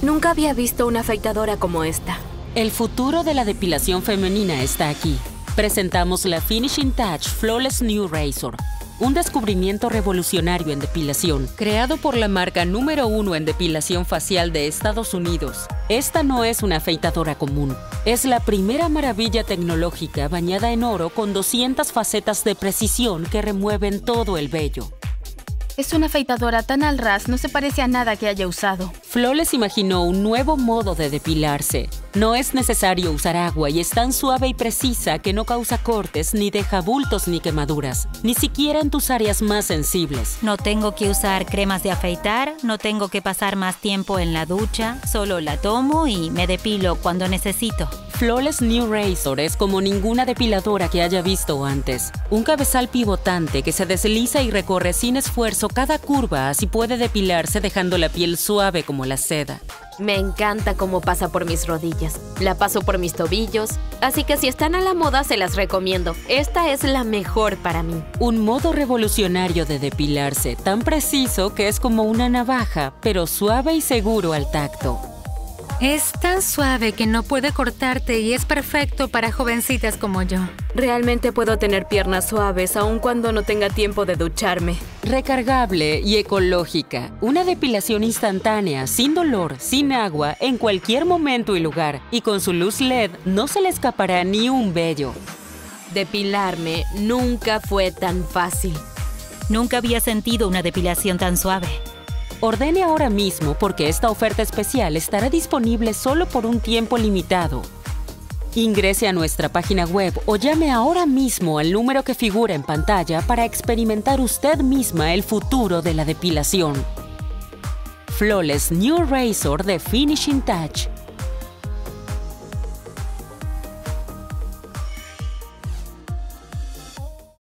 Nunca había visto una afeitadora como esta. El futuro de la depilación femenina está aquí. Presentamos la Finishing Touch Flawless New Razor, un descubrimiento revolucionario en depilación, creado por la marca número uno en depilación facial de Estados Unidos. Esta no es una afeitadora común, es la primera maravilla tecnológica bañada en oro con 200 facetas de precisión que remueven todo el vello. Es una afeitadora tan al ras, no se parece a nada que haya usado. Flawless imaginó un nuevo modo de depilarse. No es necesario usar agua y es tan suave y precisa que no causa cortes ni deja bultos ni quemaduras, ni siquiera en tus áreas más sensibles. No tengo que usar cremas de afeitar, no tengo que pasar más tiempo en la ducha, solo la tomo y me depilo cuando necesito. Flawless New Razor es como ninguna depiladora que haya visto antes. Un cabezal pivotante que se desliza y recorre sin esfuerzo cada curva, así puede depilarse dejando la piel suave como la seda. Me encanta cómo pasa por mis rodillas. La paso por mis tobillos. Así que si están a la moda, se las recomiendo. Esta es la mejor para mí. Un modo revolucionario de depilarse, tan preciso que es como una navaja, pero suave y seguro al tacto. Es tan suave que no puede cortarte y es perfecto para jovencitas como yo. Realmente puedo tener piernas suaves aun cuando no tenga tiempo de ducharme. Recargable y ecológica. Una depilación instantánea, sin dolor, sin agua, en cualquier momento y lugar. Y con su luz LED no se le escapará ni un vello. Depilarme nunca fue tan fácil. Nunca había sentido una depilación tan suave. Ordene ahora mismo porque esta oferta especial estará disponible solo por un tiempo limitado. Ingrese a nuestra página web o llame ahora mismo al número que figura en pantalla para experimentar usted misma el futuro de la depilación. Flawless New Razor de Finishing Touch